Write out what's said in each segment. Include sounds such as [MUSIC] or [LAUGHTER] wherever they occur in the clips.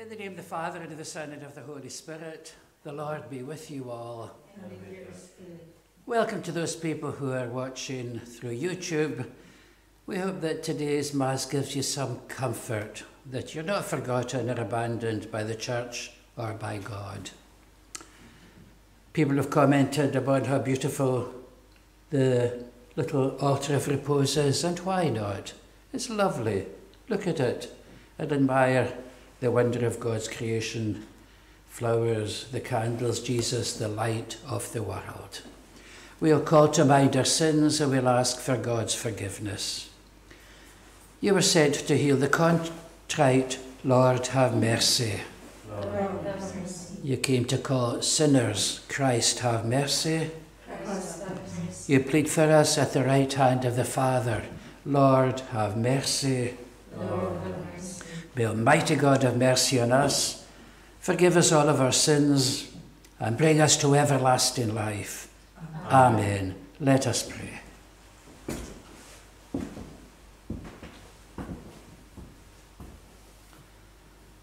In the name of the Father, and of the Son, and of the Holy Spirit, the Lord be with you all. Welcome to those people who are watching through YouTube. We hope that today's Mass gives you some comfort, that you're not forgotten or abandoned by the Church or by God. People have commented about how beautiful the little altar of repose is, and why not? It's lovely. Look at it and admire the wonder of God's creation flowers, the candles, Jesus, the light of the world. We'll call to mind our sins and we'll ask for God's forgiveness. You were sent to heal the contrite. Lord, have mercy. Lord, have mercy. You came to call sinners. Christ, have mercy. You plead for us at the right hand of the Father. Lord, have mercy. Lord, have mercy. May Almighty God have mercy on us, forgive us all of our sins, and bring us to everlasting life. Amen. Let us pray.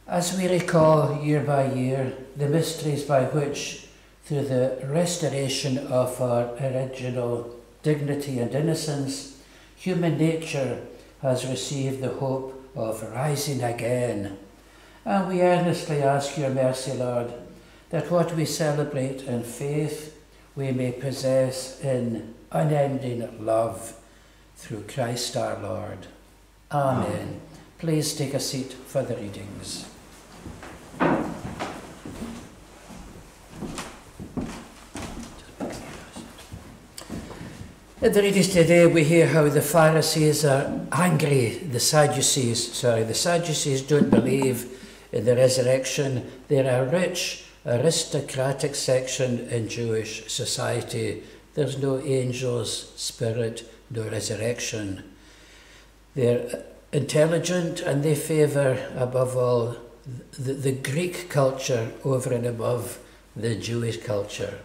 As we recall year by year the mysteries by which, through the restoration of our original dignity and innocence, human nature has received the hope of rising again. And we earnestly ask your mercy, Lord, that what we celebrate in faith we may possess in unending love through Christ our Lord. Amen. Amen. Please take a seat for the readings. In the readings today, we hear how the Pharisees are angry. The Sadducees, sorry, the Sadducees don't believe in the resurrection. They're a rich, aristocratic section in Jewish society. There's no angels, spirit, no resurrection. They're intelligent and they favour, above all, the, the Greek culture over and above the Jewish culture.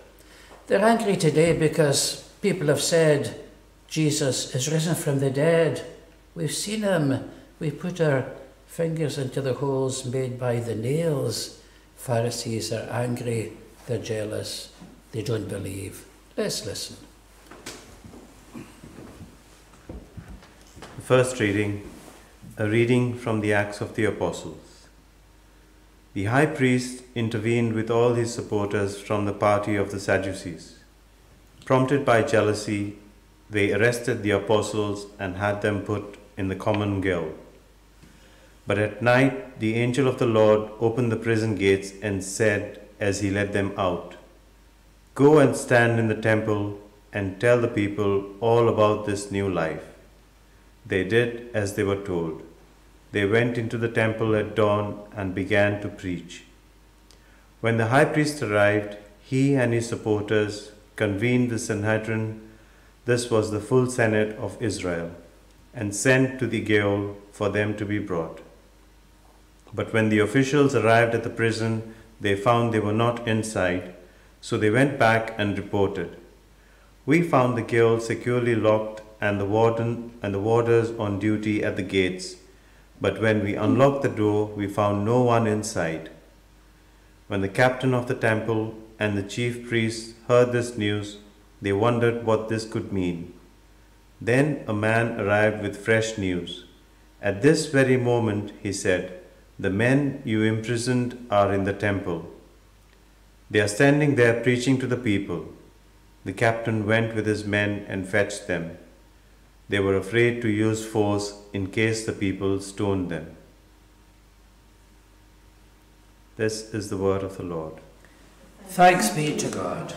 They're angry today because People have said, Jesus is risen from the dead. We've seen him. We've put our fingers into the holes made by the nails. Pharisees are angry, they're jealous, they don't believe. Let's listen. The first reading, a reading from the Acts of the Apostles. The high priest intervened with all his supporters from the party of the Sadducees. Prompted by jealousy, they arrested the apostles and had them put in the common gaol. But at night, the angel of the Lord opened the prison gates and said, as he led them out, Go and stand in the temple and tell the people all about this new life. They did as they were told. They went into the temple at dawn and began to preach. When the high priest arrived, he and his supporters convened the Sanhedrin, this was the full Senate of Israel, and sent to the gaol for them to be brought. But when the officials arrived at the prison, they found they were not inside, so they went back and reported. We found the gaol securely locked and the warden and the warders on duty at the gates. But when we unlocked the door, we found no one inside. When the captain of the temple and the chief priests heard this news, they wondered what this could mean. Then a man arrived with fresh news. At this very moment, he said, The men you imprisoned are in the temple. They are standing there preaching to the people. The captain went with his men and fetched them. They were afraid to use force in case the people stoned them. This is the word of the Lord. Thanks be to God.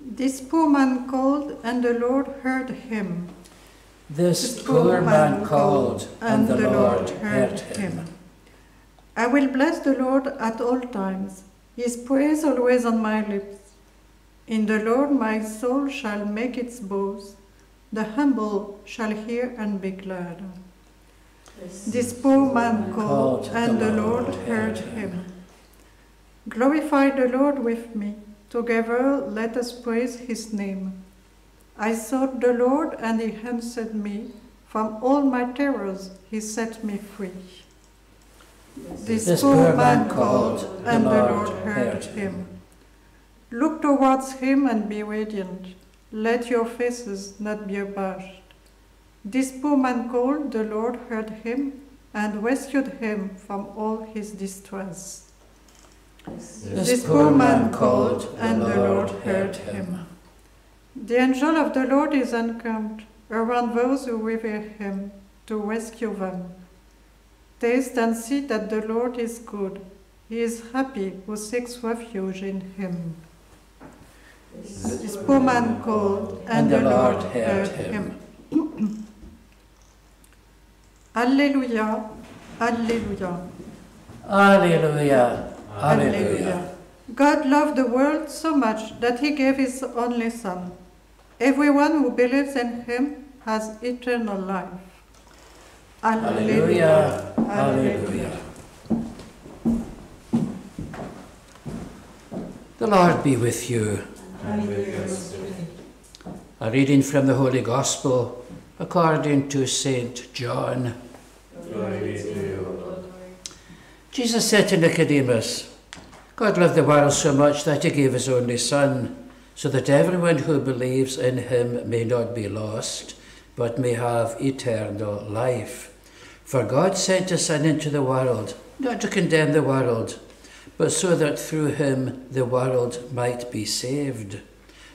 This poor man called, and the Lord heard him. This poor man called, and the Lord heard him. I will bless the Lord at all times, his praise always on my lips. In the Lord my soul shall make its boast, the humble shall hear and be glad. This poor man called, and the Lord heard him. Glorify the Lord with me. Together let us praise his name. I sought the Lord, and he answered me. From all my terrors he set me free. This, This poor man called, and the Lord heard heard him. Look towards him and be radiant. Let your faces not be abashed. This poor man called, the Lord heard him and rescued him from all his distress. This poor man called, and the Lord heard him. The angel of the Lord is encamped around those who revere him to rescue them. Taste and see that the Lord is good. He is happy who seeks refuge in him. This poor man called, and the Lord heard him. [CLEARS THROAT] Alleluia, Alleluia, Alleluia. Alleluia. God loved the world so much that he gave his only Son. Everyone who believes in him has eternal life. Alleluia. Alleluia. The Lord be with you. A reading from the Holy Gospel according to St. John. Jesus said to Nicodemus, God loved the world so much that he gave his only Son, so that everyone who believes in him may not be lost, but may have eternal life. For God sent his Son into the world, not to condemn the world, but so that through him the world might be saved.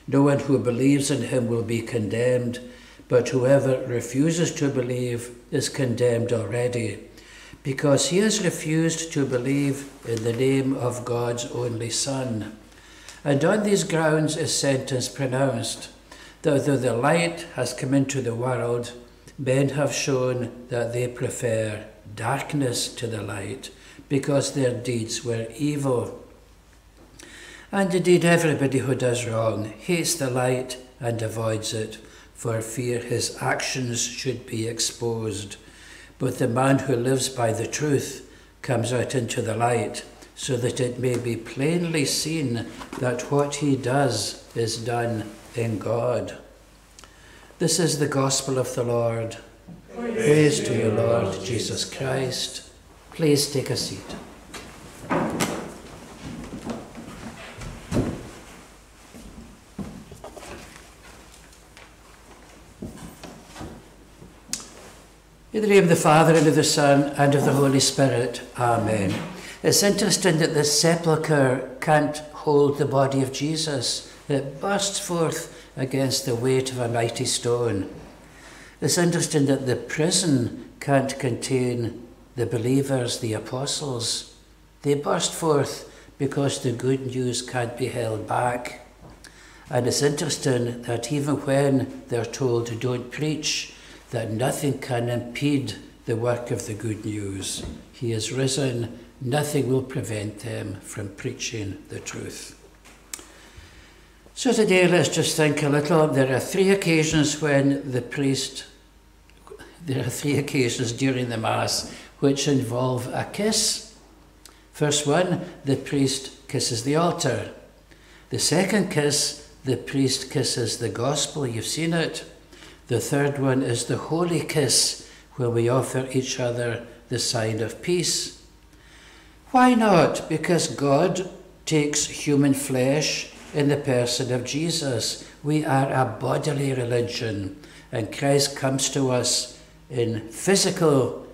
No one who believes in him will be condemned, but whoever refuses to believe is condemned already, because he has refused to believe in the name of God's only Son. And on these grounds is sentence pronounced, that though the light has come into the world, men have shown that they prefer darkness to the light, because their deeds were evil. And indeed, everybody who does wrong hates the light and avoids it, for fear his actions should be exposed. But the man who lives by the truth comes out into the light, so that it may be plainly seen that what he does is done in God. This is the gospel of the Lord. Praise to you, Lord Jesus Christ. Please take a seat. In the name of the Father, and of the Son, and of the Holy Spirit. Amen. It's interesting that the sepulchre can't hold the body of Jesus. It bursts forth against the weight of a mighty stone. It's interesting that the prison can't contain the believers, the apostles. They burst forth because the good news can't be held back. And it's interesting that even when they're told to don't preach, that nothing can impede the work of the good news. He is risen, nothing will prevent them from preaching the truth. So today let's just think a little. There are three occasions when the priest, there are three occasions during the Mass which involve a kiss. First one, the priest kisses the altar. The second kiss, the priest kisses the gospel. You've seen it. The third one is the holy kiss, where we offer each other the sign of peace. Why not? Because God takes human flesh in the person of Jesus. We are a bodily religion, and Christ comes to us in physical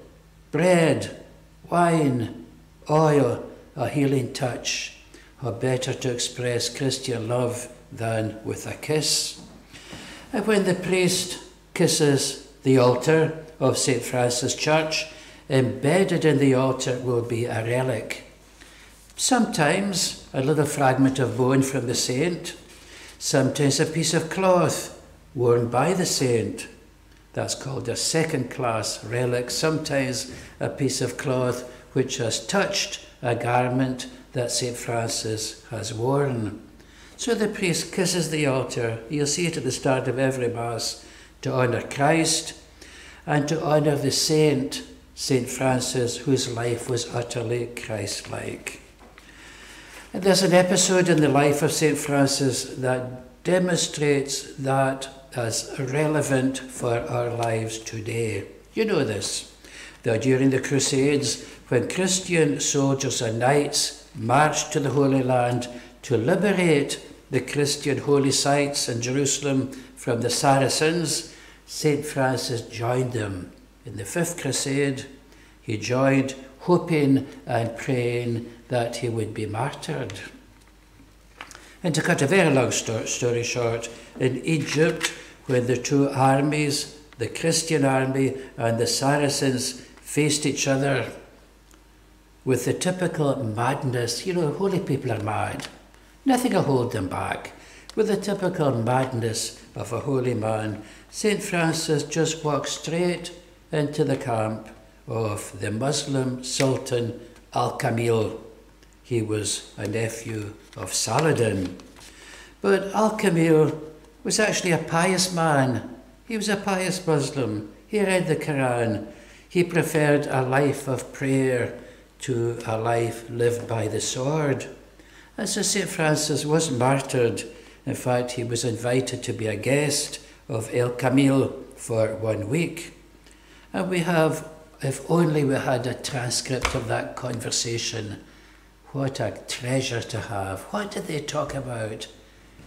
bread, wine, oil, a healing touch, or better to express Christian love than with a kiss. And when the priest kisses the altar of St. Francis Church, embedded in the altar will be a relic. Sometimes a little fragment of bone from the saint, sometimes a piece of cloth worn by the saint. That's called a second class relic. Sometimes a piece of cloth which has touched a garment that St. Francis has worn. So the priest kisses the altar. You'll see it at the start of every Mass to honour Christ and to honour the saint, St. Francis, whose life was utterly Christ like. There's an episode in the life of St. Francis that demonstrates that as relevant for our lives today. You know this, that during the Crusades, when Christian soldiers and knights marched to the Holy Land to liberate the Christian holy sites in Jerusalem from the Saracens, St. Francis joined them. In the Fifth Crusade, he joined, hoping and praying that he would be martyred. And to cut a very long story short, in Egypt, when the two armies, the Christian army and the Saracens, faced each other with the typical madness, you know, holy people are mad. Nothing will hold them back. With the typical madness of a holy man, St. Francis just walked straight into the camp of the Muslim Sultan Al Kamil. He was a nephew of Saladin. But Al Kamil was actually a pious man. He was a pious Muslim. He read the Quran. He preferred a life of prayer to a life lived by the sword. And so St. Francis was martyred. In fact, he was invited to be a guest of El Kamil for one week. And we have, if only we had a transcript of that conversation, what a treasure to have. What did they talk about?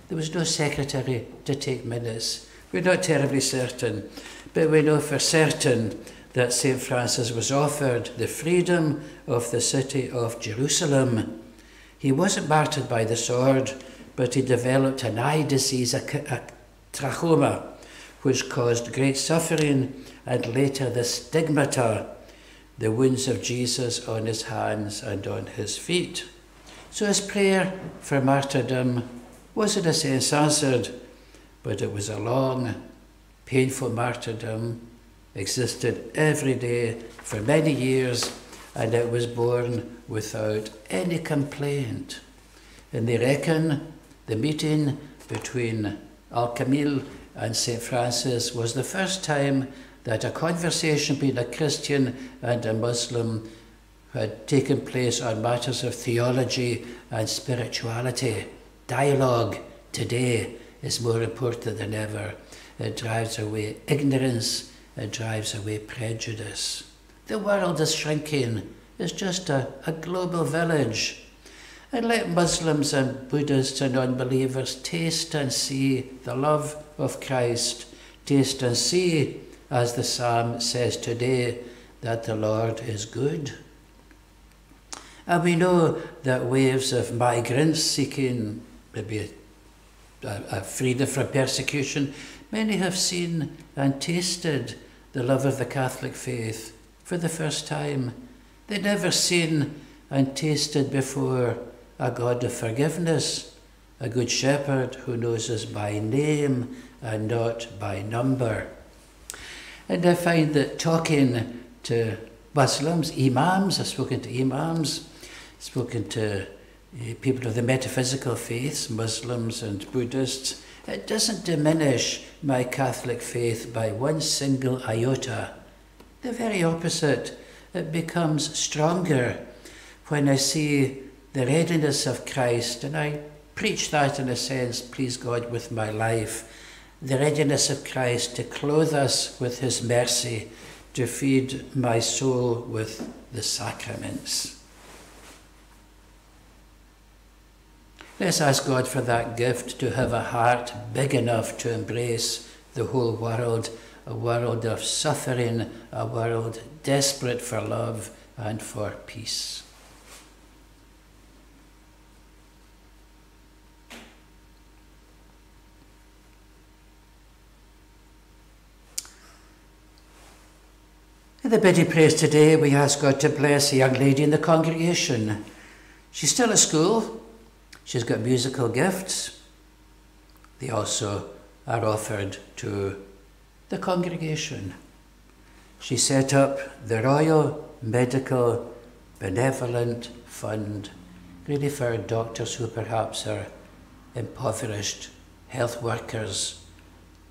There was no secretary to take minutes. We're not terribly certain, but we know for certain that St. Francis was offered the freedom of the city of Jerusalem. He wasn't martyred by the sword, but he developed an eye disease, a, a trachoma, which caused great suffering and later the stigmata the wounds of Jesus on his hands and on his feet. So his prayer for martyrdom was in a sense answered, but it was a long, painful martyrdom, existed every day for many years, and it was borne without any complaint. And they reckon the meeting between Al Kamil and St. Francis was the first time that a conversation between a Christian and a Muslim had taken place on matters of theology and spirituality. Dialogue today is more important than ever. It drives away ignorance, it drives away prejudice. The world is shrinking, it's just a, a global village. And let Muslims and Buddhists and unbelievers taste and see the love of Christ, taste and see as the psalm says today, that the Lord is good. And we know that waves of migrants seeking maybe a, a freedom from persecution, many have seen and tasted the love of the Catholic faith for the first time. They'd never seen and tasted before a God of forgiveness, a good shepherd who knows us by name and not by number. And I find that talking to Muslims, imams, I've spoken to imams, spoken to Eh, people of the metaphysical faiths, Muslims and Buddhists, it doesn't diminish my Catholic faith by one single iota. The very opposite, it becomes stronger when I see the readiness of Christ, and I preach that in a sense, please God, with my life the readiness of Christ to clothe us with his mercy, to feed my soul with the sacraments. Let's ask God for that gift to have a heart big enough to embrace the whole world, a world of suffering, a world desperate for love and for peace. In the Bidding prayers today, we ask God to bless a young lady in the congregation. She's still at school. She's got musical gifts. They also are offered to the congregation. She set up the Royal Medical Benevolent Fund, really for doctors who perhaps are impoverished, health workers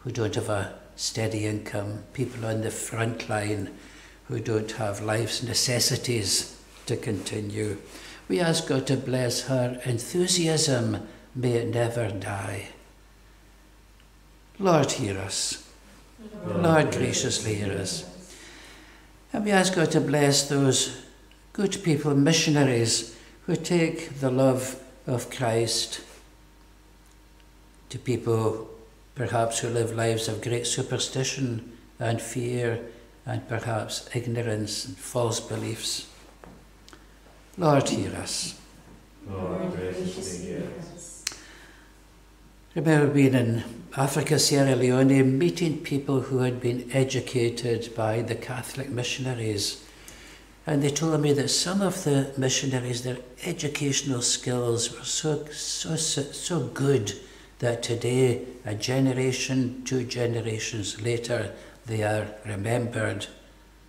who don't have a steady income, people on the front line who don't have life's necessities to continue. We ask God to bless her enthusiasm. May it never die. Lord, hear us. Lord, graciously hear us. And we ask God to bless those good people, missionaries, who take the love of Christ to people perhaps who live lives of great superstition and fear and perhaps ignorance and false beliefs. Lord, hear us. Lord, graciously hear us. Remember being in Africa, Sierra Leone, meeting people who had been educated by the Catholic missionaries. And they told me that some of the missionaries, their educational skills were so, so, so, so good that today, a generation, two generations later, they are remembered.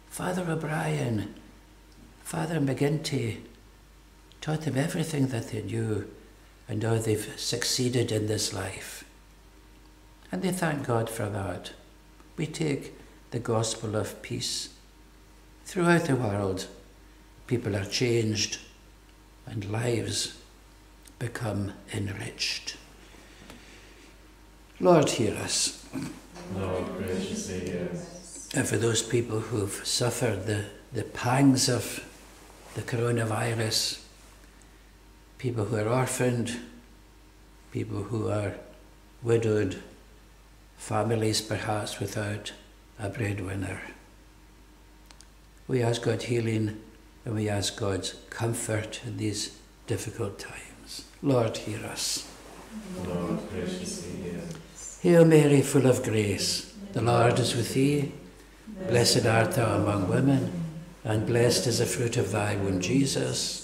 Father O'Brien, Father McGinty taught them everything that they knew, and now they've succeeded in this life. And they thank God for that. We take the gospel of peace. Throughout the world, people are changed and lives become enriched. Lord, hear us. Lord, graciously hear us. And for those people who've suffered the, the pangs of the coronavirus, people who are orphaned, people who are widowed, families perhaps without a breadwinner. We ask God healing and we ask God's comfort in these difficult times. Lord, hear us. Lord, graciously hear us. Hail Mary, full of grace, the Lord is with thee. Blessed art thou among women, and blessed is the fruit of thy womb, Jesus.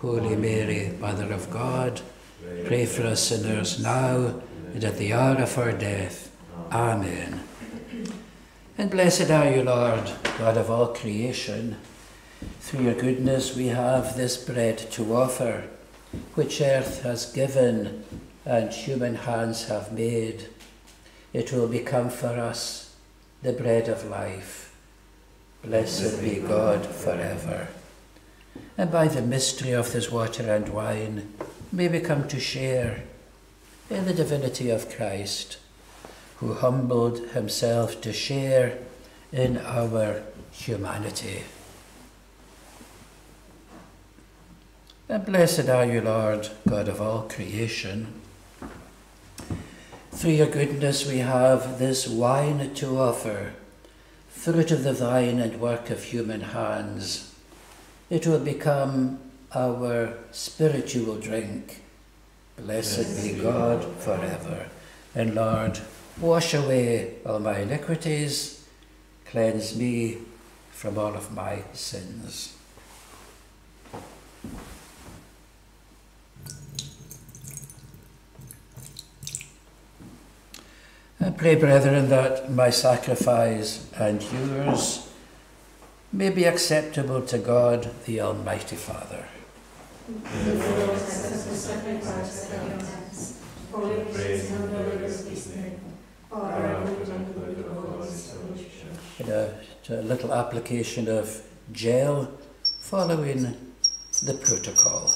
Holy Mary, Mother of God, pray for us sinners now and at the hour of our death. Amen. And blessed are you, Lord, God of all creation. Through your goodness we have this bread to offer, which earth has given and human hands have made. It will become for us the bread of life. Blessed be God forever. And by the mystery of this water and wine, may we come to share in the divinity of Christ, who humbled himself to share in our humanity. And blessed are you, Lord, God of all creation. Through your goodness we have this wine to offer, fruit of the vine and work of human hands. It will become our spiritual drink. Blessed be God forever. And Lord, wash away all my iniquities, cleanse me from all of my sins. I pray, brethren, that my sacrifice and yours may be acceptable to God, the Almighty Father. A, a little application of gel following the protocol.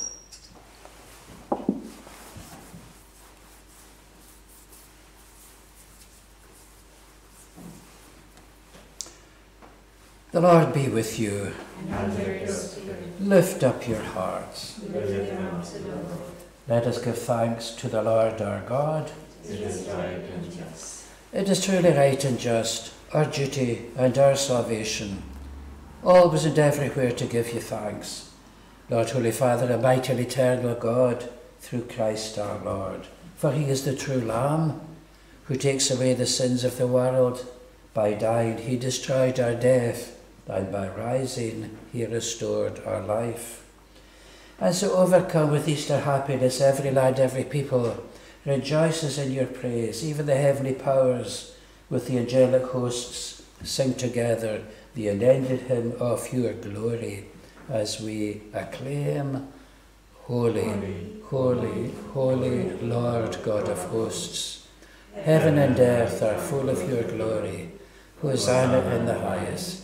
The Lord be with you. With. Lift up your hearts. Lift them up to the Lord. Let us give thanks to the Lord our God. It is right and just. It is truly right and just, our duty and our salvation, always and everywhere to give you thanks. Lord, Holy Father, Almighty and eternal God, through Christ our Lord. For he is the true Lamb who takes away the sins of the world. By dying, he destroyed our death, and by rising, he restored our life. And so, overcome with Easter happiness, every land, every people rejoices in your praise. Even the heavenly powers with the angelic hosts sing together the unended hymn of your glory as we acclaim, Holy, holy, holy Lord God of hosts. Heaven and earth are full of your glory. Hosanna in the highest.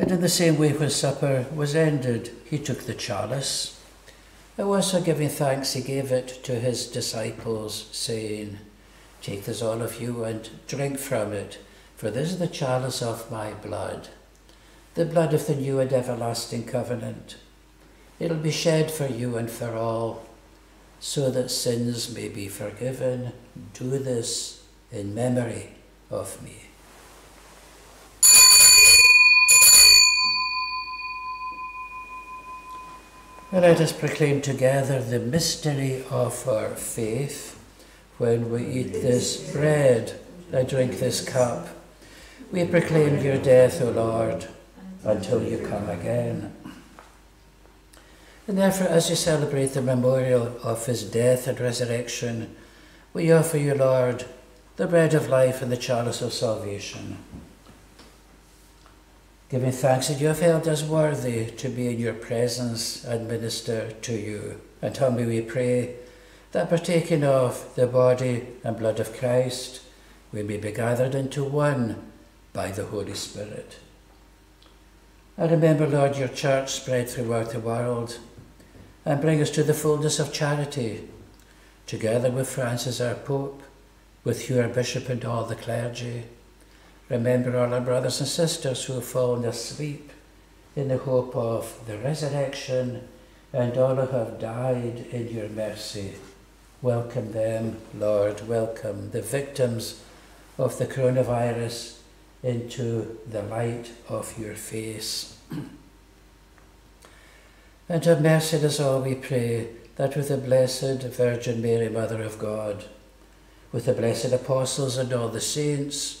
And in the same way, when supper was ended, he took the chalice. And also giving thanks, he gave it to his disciples, saying, Take this, all of you, and drink from it, for this is the chalice of my blood, the blood of the new and everlasting covenant. It'll be shed for you and for all, so that sins may be forgiven. Do this in memory of me. Let us proclaim together the mystery of our faith when we eat this bread and drink this cup. We proclaim your death, O Lord, until you come again. And therefore, as you celebrate the memorial of his death and resurrection, we offer you, Lord, the bread of life and the chalice of salvation giving thanks that you have held us worthy to be in your presence and minister to you. And humbly we pray that partaking of the body and blood of Christ, we may be gathered into one by the Holy Spirit. And remember, Lord, your church spread throughout the world and bring us to the fullness of charity, together with Francis our Pope, with you our Bishop and all the clergy Remember all our brothers and sisters who have fallen asleep in the hope of the resurrection and all who have died in your mercy. Welcome them, Lord, welcome the victims of the coronavirus into the light of your face. [CLEARS THROAT] and have mercy us all, we pray, that with the Blessed Virgin Mary, Mother of God, with the blessed apostles and all the saints,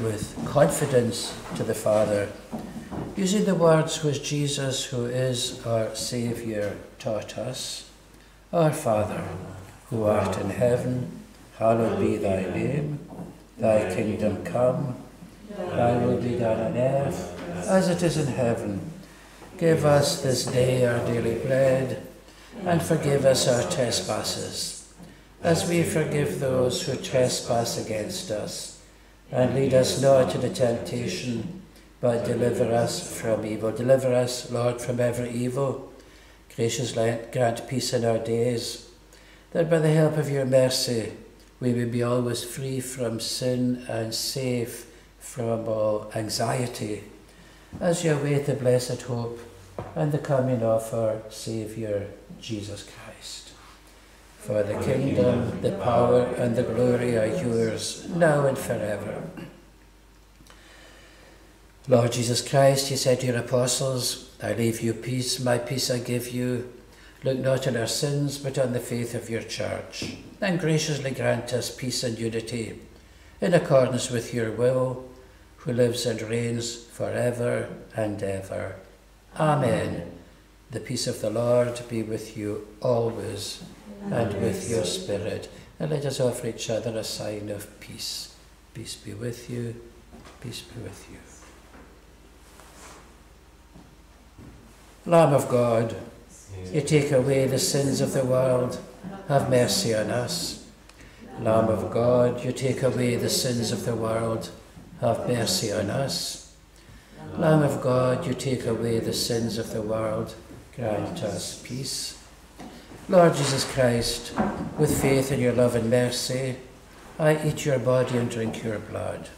with confidence to the Father, using the words which Jesus, who is our Saviour, taught us. Our Father, who art in heaven, hallowed be thy name. Thy kingdom come, thy will be done on earth as it is in heaven. Give us this day our daily bread, and forgive us our trespasses, as we forgive those who trespass against us and lead us not into temptation, but deliver us from evil. Deliver us, Lord, from every evil. Gracious grant peace in our days, that by the help of your mercy we may be always free from sin and safe from all anxiety, as you await the blessed hope and the coming of our Saviour, Jesus Christ. For the kingdom, the power, and the glory are yours, now and forever. Lord Jesus Christ, you said to your apostles, I leave you peace, my peace I give you. Look not on our sins, but on the faith of your church, and graciously grant us peace and unity, in accordance with your will, who lives and reigns forever and ever. Amen. The peace of the Lord be with you always and with your spirit. And let us offer each other a sign of peace. Peace be with you. Peace be with you. Lamb of God, you take away the sins of the world. Have mercy on us. Lamb of God, you take away the sins of the world, have mercy on us. Lamb of God, you take away the sins of the world, grant us peace. Lord Jesus Christ, with faith in your love and mercy, I eat your body and drink your blood.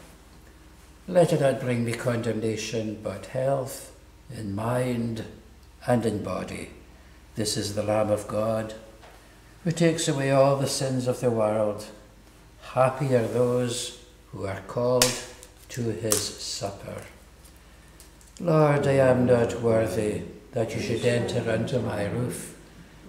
Let it not bring me condemnation, but health in mind and in body. This is the Lamb of God, who takes away all the sins of the world. Happy are those who are called to his supper. Lord, I am not worthy that you should enter under my roof,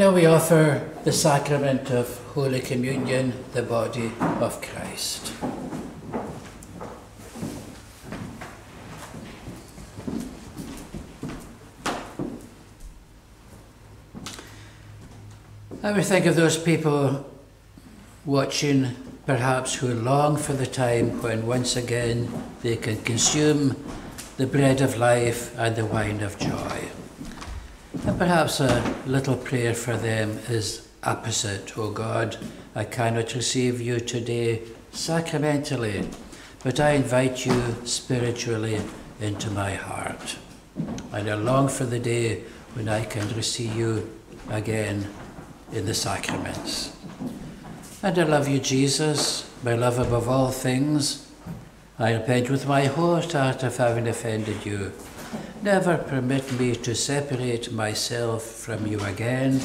Now we offer the sacrament of Holy Communion, the body of Christ. I would think of those people watching, perhaps, who long for the time when once again they can consume the bread of life and the wine of joy. And perhaps a little prayer for them is opposite. O God, I cannot receive you today sacramentally, but I invite you spiritually into my heart. And I long for the day when I can receive you again in the sacraments. And I love you, Jesus, my love above all things. I repent with my whole heart of having offended you. Never permit me to separate myself from you again.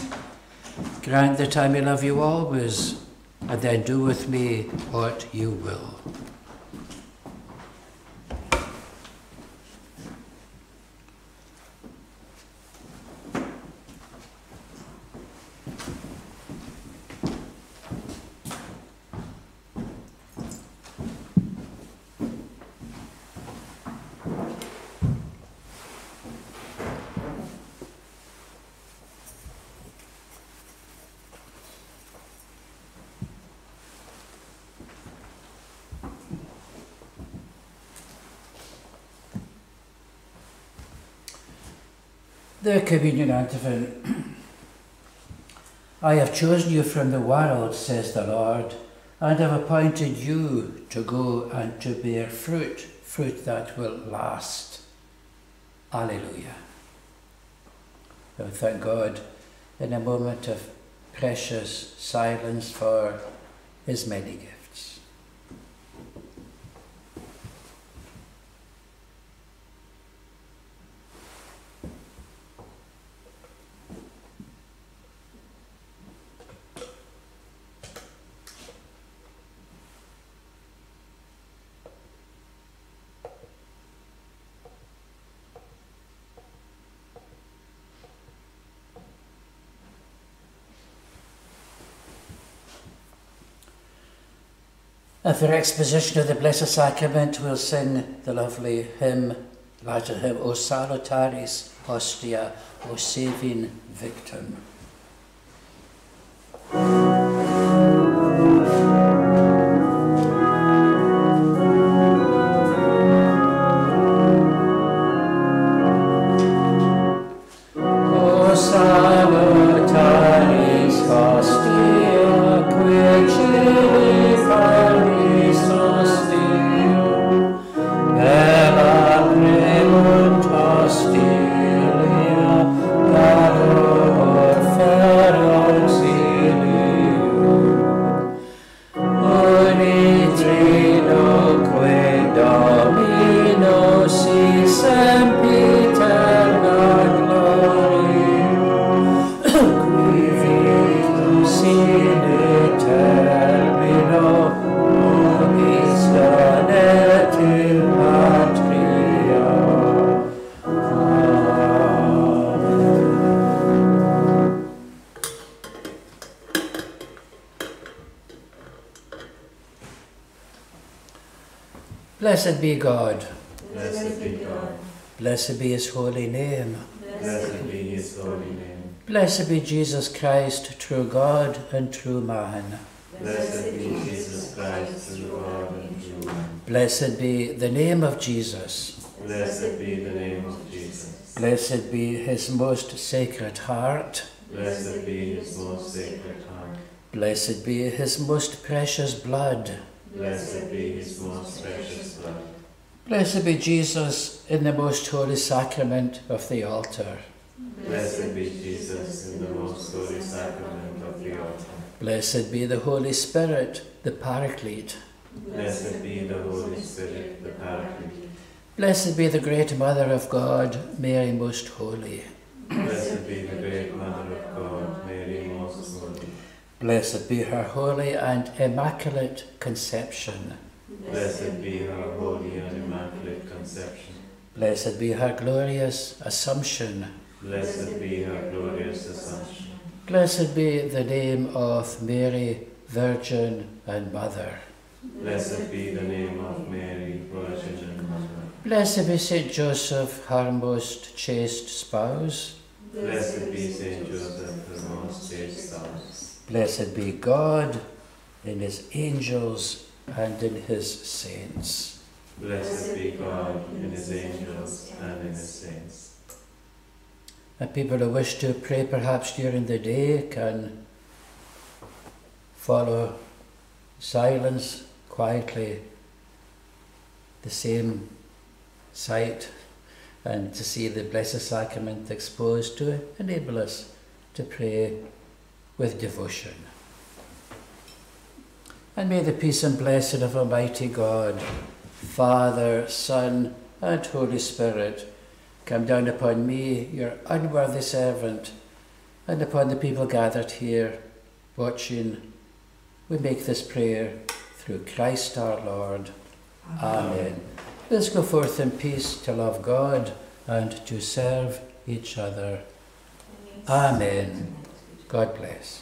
Grant that I may love you always, and then do with me what you will. The communion antiphon. I have chosen you from the world, says the Lord, and have appointed you to go and to bear fruit, fruit that will last. Alleluia. Thank God in a moment of precious silence for his many gifts. And for exposition of the Blessed Sacrament, we'll sing the lovely hymn, Latin hymn, O Salutaris Hostia, O Saving Victim. Blessed be God. Blessed be God. Blessed be his holy name. Blessed be his holy name. Blessed be Jesus Christ, true God and true man. Blessed be Jesus Christ, true God and true man. Blessed be the name of Jesus. Blessed be the name of Jesus. Blessed be his most sacred heart. Blessed be his most sacred heart. Blessed be his most precious blood. Blessed be his most precious blood. Blessed be Jesus in the most holy sacrament of the altar. Blessed be Jesus in the most holy sacrament of the altar. Blessed be the Holy Spirit, the Paraclete. Blessed be the Holy Spirit, the Paraclete. Blessed be the great Mother of God, Mary Most Holy. Blessed be the great Mother of God, Mary most holy. Blessed be her holy and immaculate conception. Blessed be her holy and immaculate conception. Blessed be her glorious assumption. Blessed be her glorious assumption. Blessed be the name of Mary, Virgin and Mother. Blessed be the name of Mary, Virgin and Mother. Blessed be Saint Joseph, her most chaste spouse. Blessed be Saint Joseph, her most chaste spouse. Blessed be God in his angels and in his saints. Blessed be God in his angels and in his saints. And people who wish to pray perhaps during the day can follow silence quietly the same sight and to see the Blessed Sacrament exposed to enable us to pray with devotion. And may the peace and blessing of Almighty God, Father, Son, and Holy Spirit come down upon me, your unworthy servant, and upon the people gathered here, watching. We make this prayer through Christ our Lord. Amen. Let's go forth in peace to love God and to serve each other. Amen. God bless.